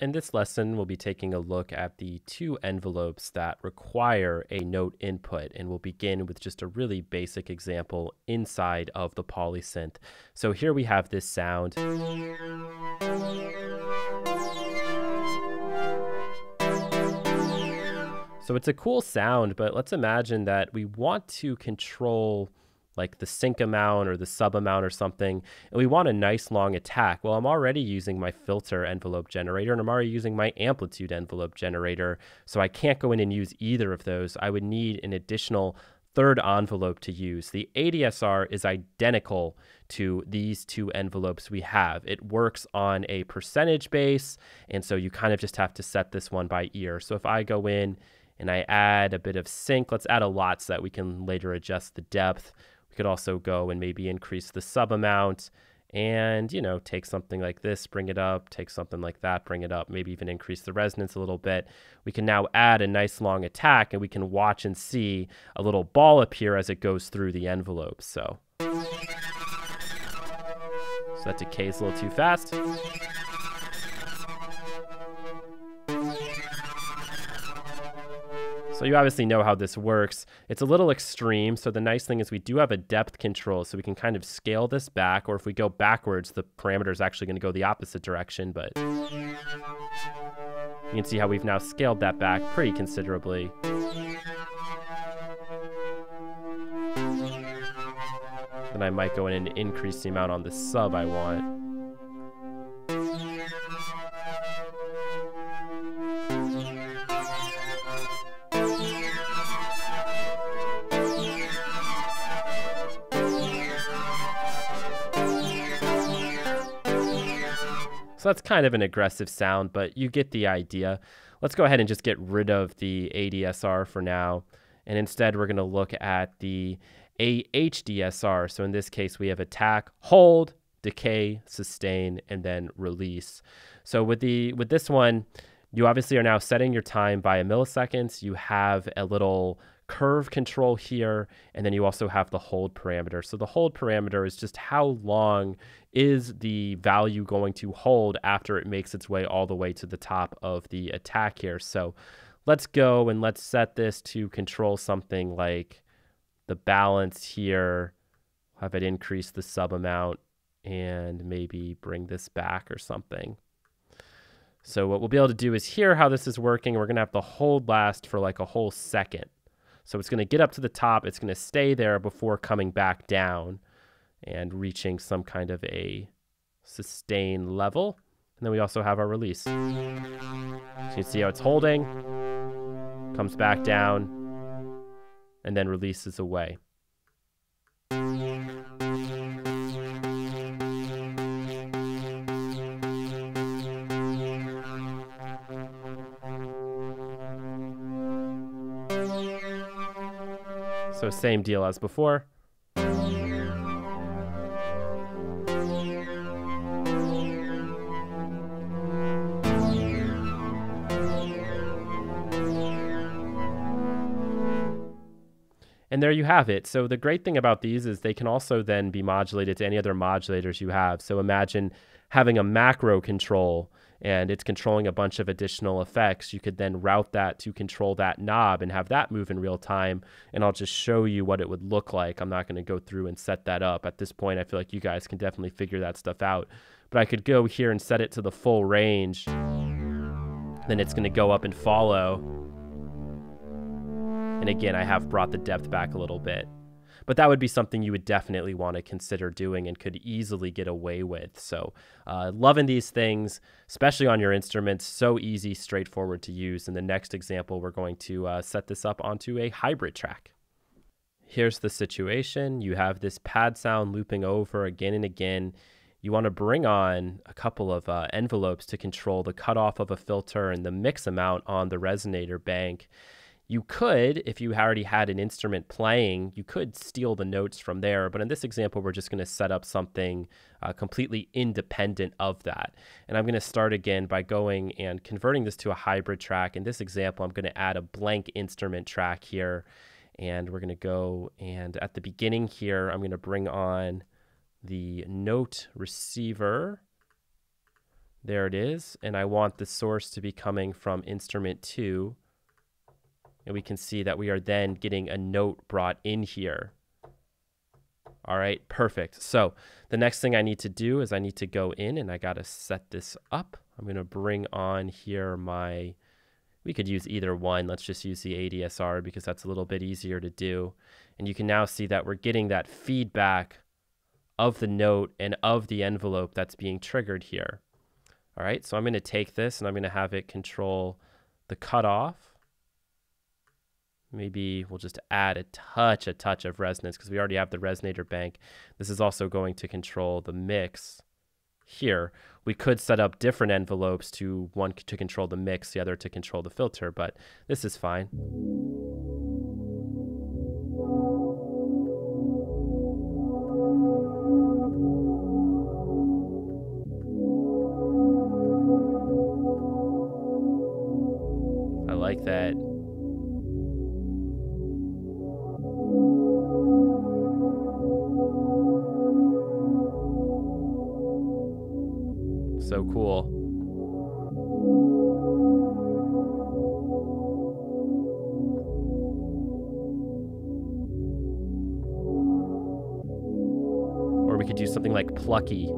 In this lesson, we'll be taking a look at the two envelopes that require a note input, and we'll begin with just a really basic example inside of the polysynth. So here we have this sound. So it's a cool sound, but let's imagine that we want to control like the sync amount or the sub amount or something, and we want a nice long attack. Well, I'm already using my filter envelope generator and I'm already using my amplitude envelope generator, so I can't go in and use either of those. I would need an additional third envelope to use. The ADSR is identical to these two envelopes we have. It works on a percentage base, and so you kind of just have to set this one by ear. So if I go in and I add a bit of sync, let's add a lot so that we can later adjust the depth could also go and maybe increase the sub amount and, you know, take something like this, bring it up, take something like that, bring it up, maybe even increase the resonance a little bit. We can now add a nice long attack and we can watch and see a little ball appear as it goes through the envelope. So, so that decays a little too fast. So you obviously know how this works. It's a little extreme. So the nice thing is we do have a depth control. So we can kind of scale this back, or if we go backwards, the parameter is actually going to go the opposite direction. But you can see how we've now scaled that back pretty considerably. Then I might go in and increase the amount on the sub I want. So that's kind of an aggressive sound, but you get the idea. Let's go ahead and just get rid of the ADSR for now. And instead, we're going to look at the AHDSR. So in this case, we have attack, hold, decay, sustain, and then release. So with the with this one, you obviously are now setting your time by a milliseconds. You have a little curve control here, and then you also have the hold parameter. So the hold parameter is just how long is the value going to hold after it makes its way all the way to the top of the attack here. So let's go and let's set this to control something like the balance here. Have it increase the sub amount and maybe bring this back or something. So what we'll be able to do is hear how this is working. We're going to have the hold last for like a whole second. So it's going to get up to the top. It's going to stay there before coming back down and reaching some kind of a sustain level. And then we also have our release. So you can see how it's holding, comes back down, and then releases away. So same deal as before. And there you have it. So the great thing about these is they can also then be modulated to any other modulators you have. So imagine having a macro control and it's controlling a bunch of additional effects, you could then route that to control that knob and have that move in real time. And I'll just show you what it would look like. I'm not going to go through and set that up. At this point, I feel like you guys can definitely figure that stuff out. But I could go here and set it to the full range. Then it's going to go up and follow. And again, I have brought the depth back a little bit but that would be something you would definitely want to consider doing and could easily get away with. So, uh, loving these things, especially on your instruments, so easy, straightforward to use. In the next example, we're going to uh, set this up onto a hybrid track. Here's the situation you have this pad sound looping over again and again. You want to bring on a couple of uh, envelopes to control the cutoff of a filter and the mix amount on the resonator bank. You could, if you already had an instrument playing, you could steal the notes from there. But in this example, we're just going to set up something uh, completely independent of that. And I'm going to start again by going and converting this to a hybrid track. In this example, I'm going to add a blank instrument track here. And we're going to go and at the beginning here, I'm going to bring on the note receiver There it is. And I want the source to be coming from instrument two. And we can see that we are then getting a note brought in here. All right, perfect. So the next thing I need to do is I need to go in and I got to set this up. I'm going to bring on here my, we could use either one. Let's just use the ADSR because that's a little bit easier to do. And you can now see that we're getting that feedback of the note and of the envelope that's being triggered here. All right, so I'm going to take this and I'm going to have it control the cutoff maybe we'll just add a touch, a touch of resonance because we already have the resonator bank. This is also going to control the mix here. We could set up different envelopes to one to control the mix, the other to control the filter, but this is fine. I like that cool. Or we could do something like plucky.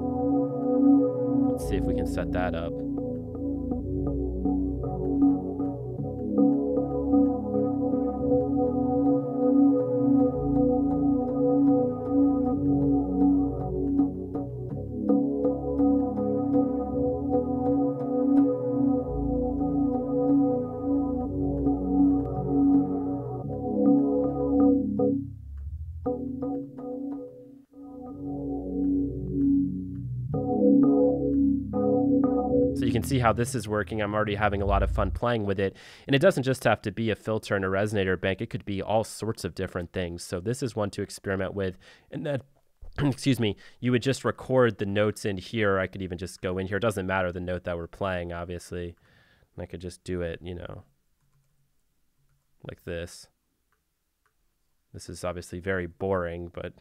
Let's see if we can set that up. You can see how this is working. I'm already having a lot of fun playing with it. And it doesn't just have to be a filter and a resonator bank. It could be all sorts of different things. So this is one to experiment with. And then, excuse me, you would just record the notes in here. I could even just go in here. It doesn't matter the note that we're playing, obviously. And I could just do it, you know, like this. This is obviously very boring, but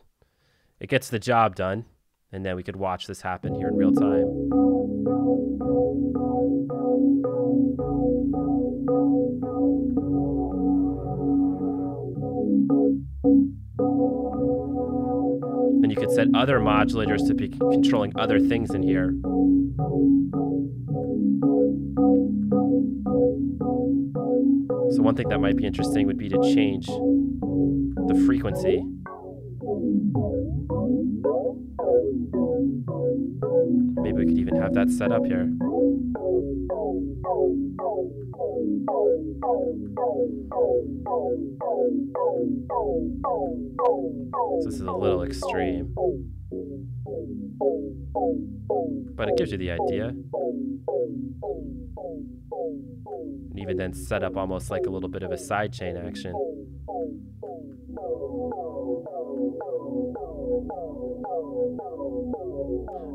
it gets the job done. And then we could watch this happen here in real time. And you could set other modulators to be controlling other things in here. So one thing that might be interesting would be to change the frequency. Maybe we could even have that set up here. This is a little extreme. But it gives you the idea. And even then set up almost like a little bit of a sidechain action.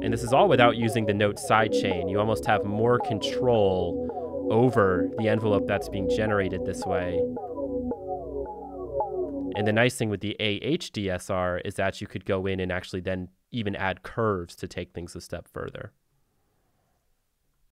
And this is all without using the note sidechain. You almost have more control over the envelope that's being generated this way. And the nice thing with the AHDSR is that you could go in and actually then even add curves to take things a step further.